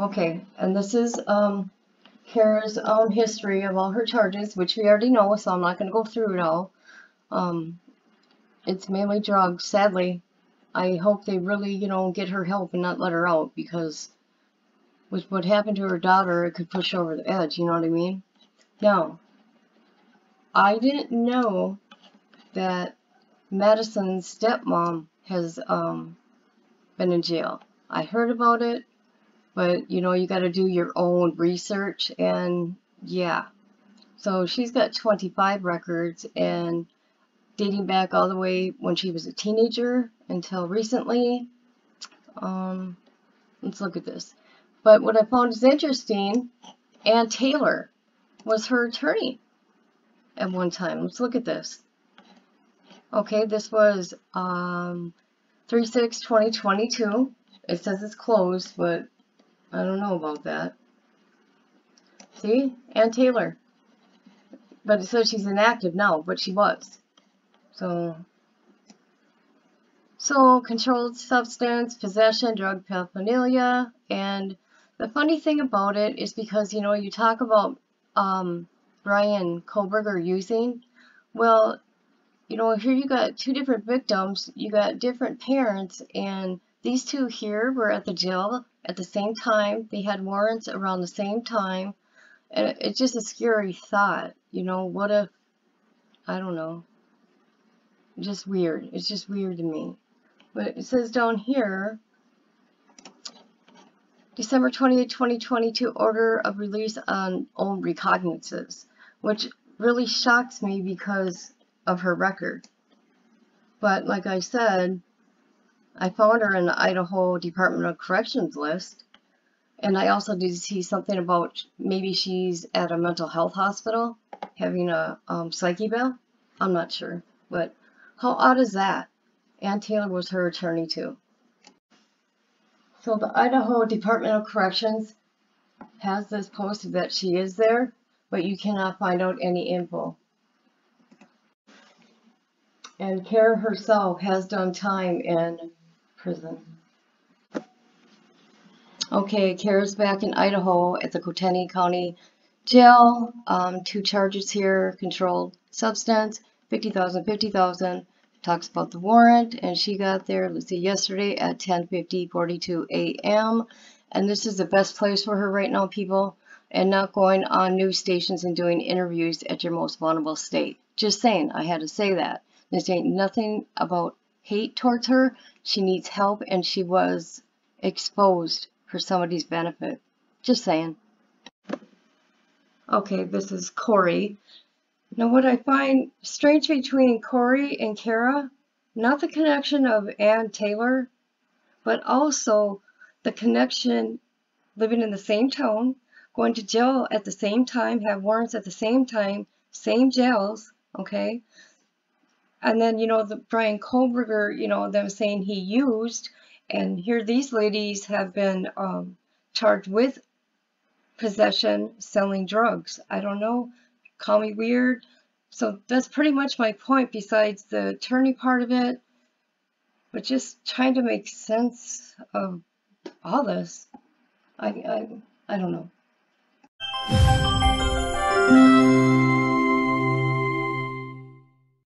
Okay, and this is um, Cara's um, history of all her charges, which we already know, so I'm not going to go through it all. Um, it's mainly drugs, sadly. I hope they really, you know, get her help and not let her out, because with what happened to her daughter, it could push her over the edge, you know what I mean? Now, I didn't know that Madison's stepmom has um, been in jail. I heard about it, but you know, you got to do your own research and yeah. So she's got 25 records and dating back all the way when she was a teenager until recently. Um, let's look at this. But what I found is interesting, Ann Taylor was her attorney at one time. Let's look at this. Okay, this was um, 3-6-2022. It says it's closed, but I don't know about that. See? Ann Taylor. But it says she's inactive now, but she was. So, so controlled substance, possession, drug paraphernalia, and the funny thing about it is because, you know, you talk about um, Bryan Kohberger using, well, you know, here you got two different victims, you got different parents, and these two here were at the jail at the same time. They had warrants around the same time. And it's just a scary thought. You know, what if, I don't know, just weird. It's just weird to me. But it says down here, December 28, 2022, order of release on own recognizances, which really shocks me because of her record. But like I said, I found her in the Idaho Department of Corrections list. And I also did see something about maybe she's at a mental health hospital having a um, psych eval. I'm not sure. But how odd is that? Ann Taylor was her attorney too. So the Idaho Department of Corrections has this posted that she is there, but you cannot find out any info. And Cara herself has done time in prison. Okay, Cara's back in Idaho at the Kootenai County Jail. Um, two charges here, controlled substance, 50,000, 50,000. Talks about the warrant, and she got there, let's see, yesterday at 10.50, 42 a.m. And this is the best place for her right now, people, and not going on news stations and doing interviews at your most vulnerable state. Just saying, I had to say that. This ain't nothing about hate towards her. She needs help and she was exposed for somebody's benefit. Just saying. Okay, this is Korie. Now what I find strange between Korie and Cara, not the connection of Ann Taylor, but also the connection living in the same town, going to jail at the same time, have warrants at the same time, same jails, okay? And then, you know, the Bryan Kohberger, you know, them saying he used, and here these ladies have been um, charged with possession, selling drugs. I don't know, call me weird. So that's pretty much my point besides the attorney part of it, but just trying to make sense of all this. I, I, I don't know thank you